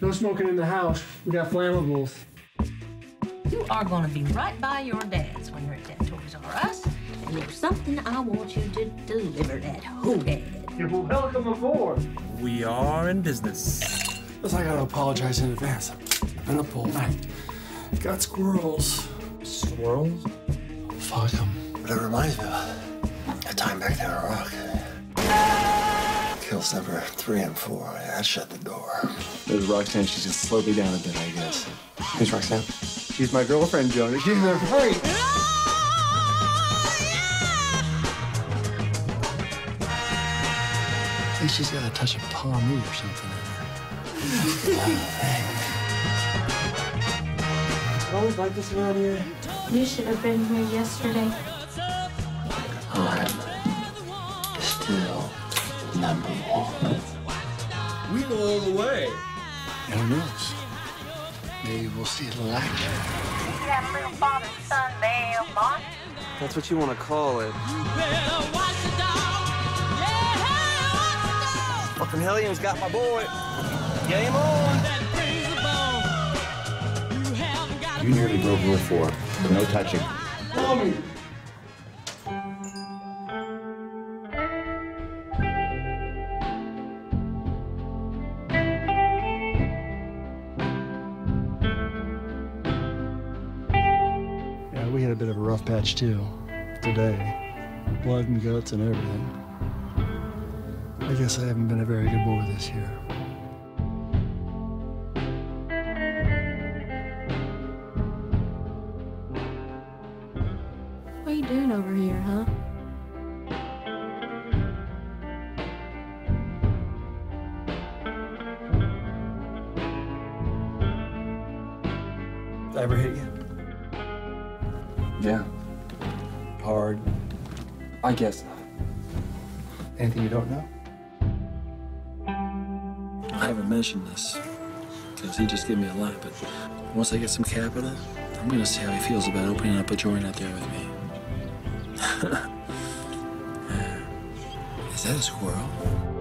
No smoking in the house. We got flammables. You are going to be right by your dad's when you're at that Toys R Us. And there's something I want you to deliver that hoodad. You're welcome aboard. We are in business. Plus, I gotta apologize in advance. I've been up all night. Got squirrels. Squirrels? Fuck them. But it reminds me of a time back there in Iraq. Kills number three and four. I shut the door. There's Roxanne. She's just slowed me down a bit, I guess. Who's Roxanne? She's my girlfriend, Jonah. She's there for free. I think she's got a touch of Pommy or something in her. I always like this around here. You should have been here yesterday. We go all the way. And who knows? Maybe we'll see a little action. Little father son there. That's what you want to call it. Fucking Hellions got my boy. Game on. You nearly broke rule four. No touching. Tommy! We had a bit of a rough patch too. Today. Blood and guts and everything. I guess I haven't been a very good boy this year. What are you doing over here, huh? Did I ever hit you? Yeah. Hard. I guess not. Anything you don't know? I haven't mentioned this because he just gave me a lot, but once I get some capital, I'm gonna see how he feels about opening up a joint out there with me. Is that a squirrel?